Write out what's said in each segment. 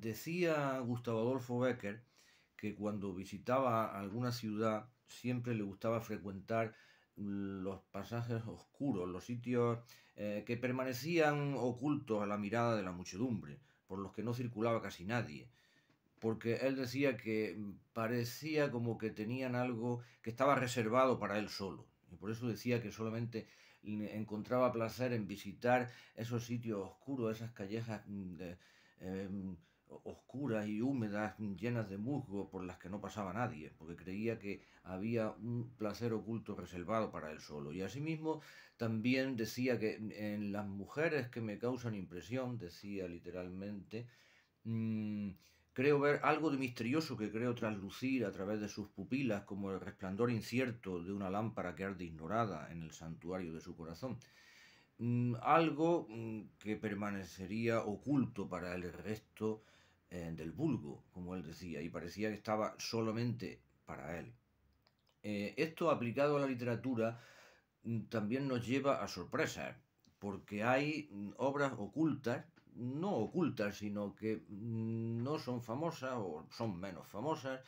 Decía Gustavo Adolfo Becker que cuando visitaba alguna ciudad siempre le gustaba frecuentar los pasajes oscuros, los sitios eh, que permanecían ocultos a la mirada de la muchedumbre, por los que no circulaba casi nadie, porque él decía que parecía como que tenían algo que estaba reservado para él solo, y por eso decía que solamente encontraba placer en visitar esos sitios oscuros, esas callejas de, em, oscuras y húmedas, llenas de musgo, por las que no pasaba nadie, porque creía que había un placer oculto reservado para él solo. Y asimismo también decía que en las mujeres que me causan impresión, decía literalmente, mm, creo ver algo de misterioso que creo traslucir a través de sus pupilas como el resplandor incierto de una lámpara que arde ignorada en el santuario de su corazón. Mm, algo mm, que permanecería oculto para el resto eh, del vulgo, como él decía, y parecía que estaba solamente para él. Eh, esto aplicado a la literatura mm, también nos lleva a sorpresas, porque hay obras ocultas, no ocultas, sino que no son famosas o son menos famosas,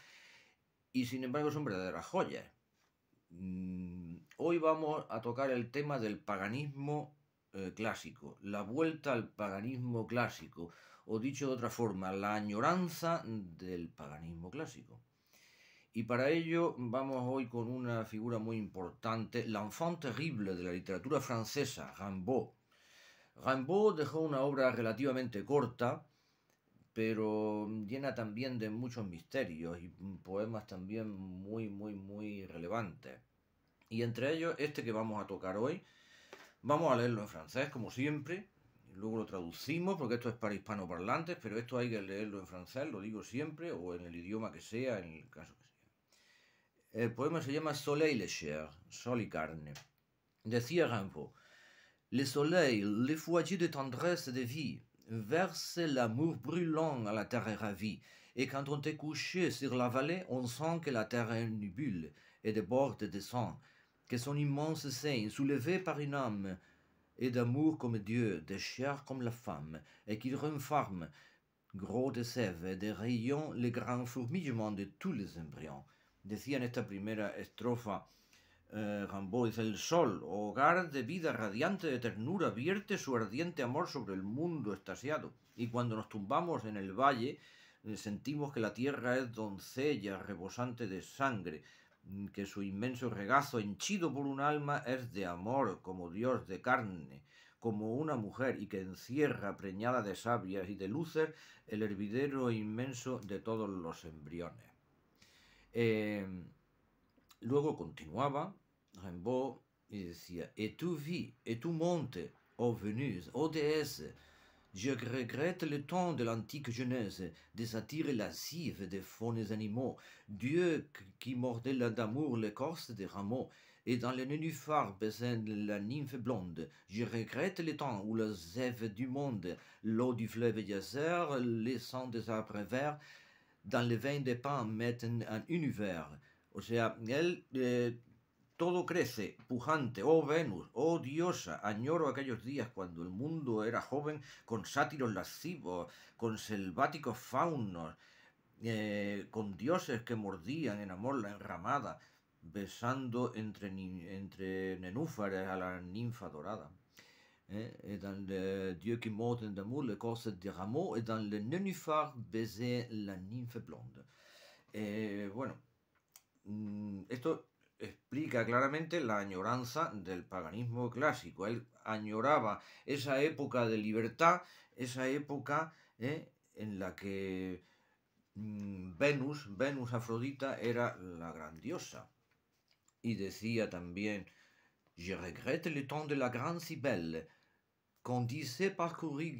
y sin embargo son verdaderas joyas. Hoy vamos a tocar el tema del paganismo eh, clásico, la vuelta al paganismo clásico, o dicho de otra forma, la añoranza del paganismo clásico. Y para ello vamos hoy con una figura muy importante, l'enfant terrible de la literatura francesa, Rimbaud. Rimbaud dejó una obra relativamente corta, pero llena también de muchos misterios y poemas también muy, muy, muy relevantes. Y entre ellos este que vamos a tocar hoy, Vamos a leerlo en francés, como siempre. Luego lo traducimos, porque esto es para hispanoparlantes, pero esto hay que leerlo en francés, lo digo siempre, o en el idioma que sea, en el caso que sea. El poema se llama Soleil et chair, sol y carne. Decía Rimbaud, Le soleil, le foyer de tendresse et de vie, verse l'amour brûlant à la terre ravie, et quand on est couché sur la vallée, on sent que la terre est nubule et déborde de sang, que son immense sein, soulevé par une âme, est d'amour comme Dieu, de chair comme la femme, et qu'il renferme, gros de sève et de rayons, le grand fourmillement de tous les embryons. Decía en esta primera estrofa eh, Rambo, el sol, hogar de vida radiante de ternura, vierte su ardiente amor sobre el mundo estasiado. Y cuando nos tumbamos en el valle, eh, sentimos que la tierra es doncella rebosante de sangre, que su inmenso regazo henchido por un alma es de amor como Dios de carne, como una mujer y que encierra preñada de sabias y de luces el hervidero inmenso de todos los embriones. Em, luego continuaba Rimbaud y decía, et tu vis, et tu monte, ô Venus, ô déesse, je regrette le temps de l'antique jeunesse, des satires lascives des faunes animaux, Dieu qui mordait d'amour l'écorce des rameaux, et dans le nénuphar baisait la nymphe blonde. Je regrette le temps où les zèves du monde, l'eau du fleuve Yazer, les sang des arbres verts, dans les veins des pins mettent un univers. Todo crece, pujante, oh Venus, oh diosa, añoro aquellos días cuando el mundo era joven con sátiros lascivos, con selváticos faunos, eh, con dioses que mordían en amor la enramada, besando entre, entre nenúfares a la ninfa dorada. Eh, et dans le Dieu qui mord d'amour l'écorce des rameaux, et dans le nénuphar baisait la nymphe blonde. Eh, bueno, mm, esto explica claramente la añoranza del paganismo clásico. Él añoraba esa época de libertad, esa época eh, en la que mm, Venus, Venus Afrodita, era la grandiosa. Y decía también, Je regrette le temps de la grande Cybelle, qu'on disait parcourir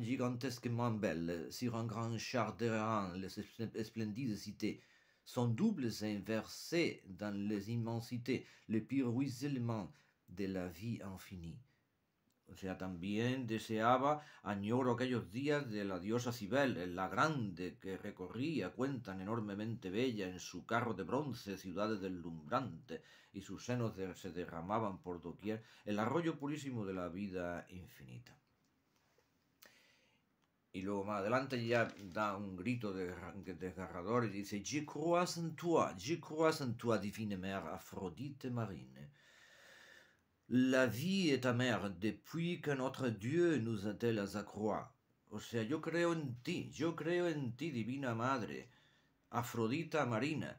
gigantesquement belle sur un grand char de les splendides cités son doubles inversés dans les immensités, le pire ruissellement de la vie infinie. O sea, también deseaba, añoro aquellos días de la diosa Cibel, la grande, que recorría, cuentan enormemente bella, en su carro de bronce, ciudades deslumbrantes, y sus senos se derramaban por doquier, el arroyo purísimo de la vida infinita. Y luego más adelante ya da un grito de, desgarrador y dice Je crois en toi, je crois en toi, divine mère Aphrodite marine. La vie est amère depuis que notre Dieu nous a-t-elle à croire. O sea, yo creo en ti, yo creo en ti, divina madre, Afrodita marina.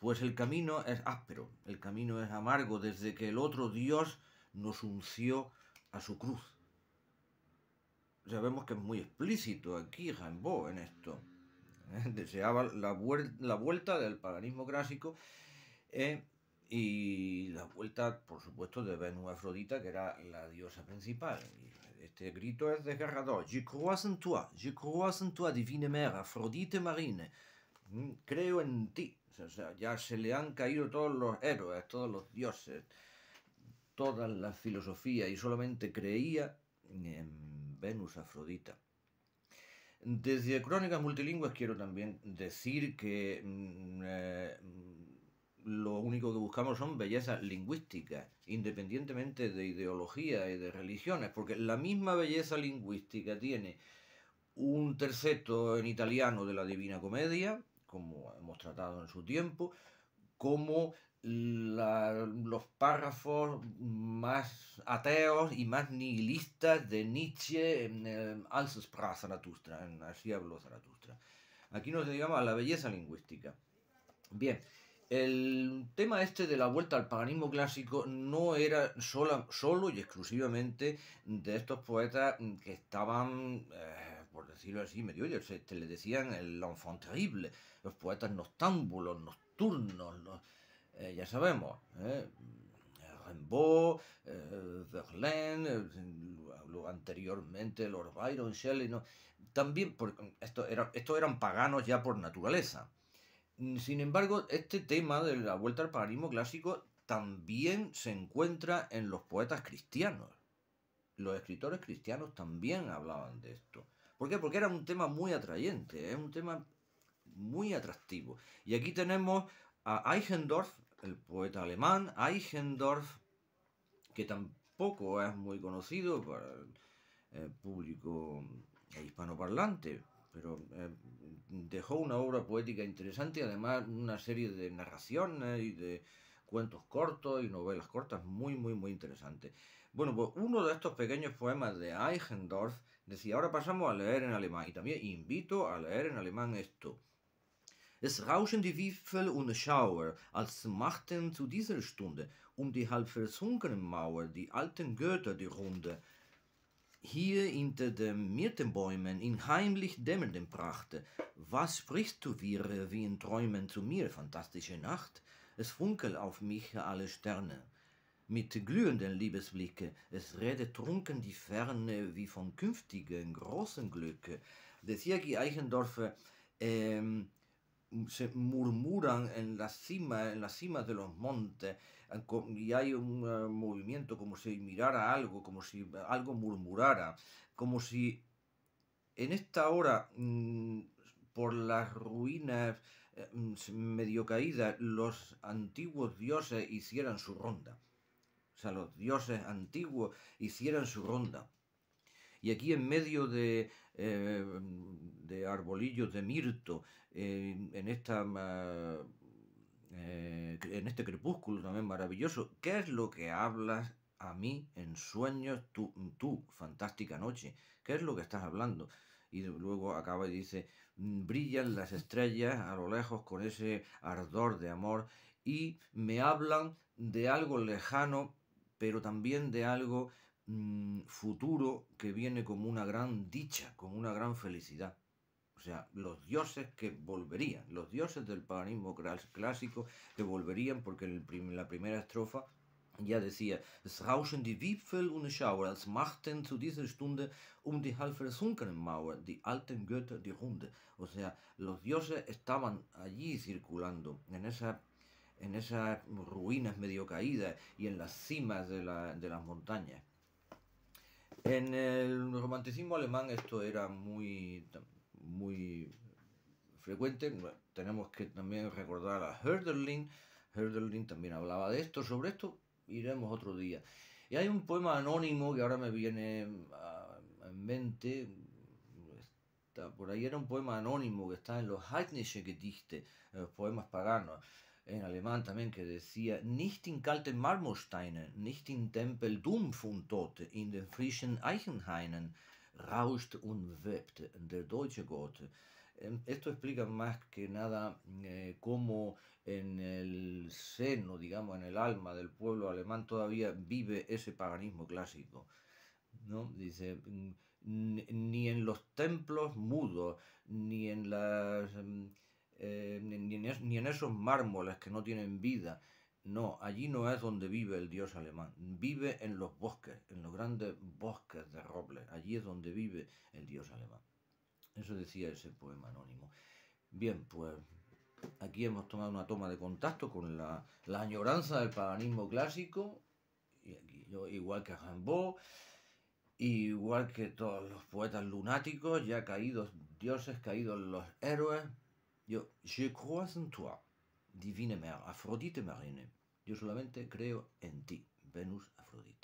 Pues el camino es áspero, el camino es amargo desde que el otro Dios nos unció a su cruz ya vemos que es muy explícito aquí Rimbaud en esto. ¿eh? Deseaba la, la, vuelta del paganismo clásico eh, y la vuelta, por supuesto, de Venus Afrodita, que era la diosa principal. este grito es desgarrador. Je crois en toi, je crois en toi, divine mère, Afrodite marine. Mm, creo en ti. O sea, ya se le han caído todos los héroes, todos los dioses, todas las filosofías y solamente creía en Venus Afrodita. Desde Crónicas Multilingües quiero también decir que mm, eh, lo único que buscamos son bellezas lingüísticas, independientemente de ideología y de religiones, porque la misma belleza lingüística tiene un terceto en italiano de la Divina Comedia, como hemos tratado en su tiempo, como los párrafos más ateos y más nihilistas de Nietzsche en el Zaratustra, en Así habló Zaratustra. Aquí nos dedicamos a la belleza lingüística. Bien, el tema este de la vuelta al paganismo clásico no era solo, solo y exclusivamente de estos poetas que estaban, eh, por decirlo así, medio se, le decían el enfant terrible, los poetas noctámbulos, nocturnos, los, eh, ya sabemos, ¿eh? Rimbaud, eh, Verlaine, eh, anteriormente Lord Byron, Shelley, ¿no? también, porque esto, era, estos eran paganos ya por naturaleza. Sin embargo, este tema de la vuelta al paganismo clásico también se encuentra en los poetas cristianos. Los escritores cristianos también hablaban de esto. ¿Por qué? Porque era un tema muy atrayente, es un tema muy atractivo. Y aquí tenemos a Eichendorff, el poeta alemán Eichendorff, que tampoco es muy conocido para el, público hispanoparlante, pero eh, dejó una obra poética interesante y además una serie de narraciones y de cuentos cortos y novelas cortas muy, muy, muy interesantes. Bueno, pues uno de estos pequeños poemas de Eichendorff decía, ahora pasamos a leer en alemán y también invito a leer en alemán esto. Es rauschen die Wiffel und Schauer, als machten zu dieser Stunde um die halb versunkene Mauer die alten Götter die Runde. Hier hinter den Myrtenbäumen in heimlich dämmernden Pracht, was sprichst du wieder wie in Träumen zu mir, fantastische Nacht? Es funkelt auf mich alle Sterne. Mit glühenden Liebesblicke, es redet trunken die Ferne wie von künftigen großen Glücke. Decía aquí Eichendorfer, ähm, se murmuran en las cimas, en las cimas de los montes, y hay un eh, movimiento como si mirara algo, como si algo murmurara, como si en esta hora, mm, por las ruinas eh, mm, medio caídas, los antiguos dioses hicieran su ronda. O sea, los dioses antiguos hicieran su ronda. Y aquí en medio de, eh, de arbolillos de mirto, en, esta, eh, en este crepúsculo también maravilloso. ¿Qué es lo que hablas a mí en sueños, tú, tú, fantástica noche? ¿Qué es lo que estás hablando? Y luego acaba y dice, brillan las estrellas a lo lejos con ese ardor de amor y me hablan de algo lejano, pero también de algo mm, futuro que viene como una gran dicha, como una gran felicidad. O sea, los dioses que volverían, los dioses del paganismo clásico que volverían, porque en la primera estrofa ya decía, es rauschen die Wipfel und Schauer, als machten zu dieser Stunde um die halb versunkenen Mauer, die alten Götter die Runde. O sea, los dioses estaban allí circulando, en esa en esas ruinas medio caídas y en las cimas de, la, de las montañas. En el romanticismo alemán esto era muy muy frecuente. Tenemos que también recordar a Hölderlin. Hölderlin también hablaba de esto. Sobre esto iremos otro día. Y hay un poema anónimo que ahora me viene a, en mente. está por ahí, era un poema anónimo que está en los Heidnische Gedichte, en los poemas paganos, en alemán también, que decía, nicht in kalten Marmorsteinen, nicht in Tempel dumpf und tot, in den frischen Eichenhainen rauscht und webt der deutsche Gott. Em, esto explica más que nada eh, cómo en el seno, digamos, en el alma del pueblo alemán todavía vive ese paganismo clásico. ¿no? Dice, ni en los templos mudos, ni en las... Eh, ni, en esos mármoles que no tienen vida. No, allí no es donde vive el dios alemán. Vive en los bosques, en los grandes bosques de robles. Allí es donde vive el dios alemán. Eso decía ese poema anónimo. Bien, pues aquí hemos tomado una toma de contacto con la, añoranza del paganismo clásico, y aquí, yo, igual que Rimbaud, igual que todos los poetas lunáticos, ya caídos dioses, caídos los héroes. Yo, je crois en toi, divine mère, Afrodite marine. Yo solamente creo en ti, Venus Afrodite.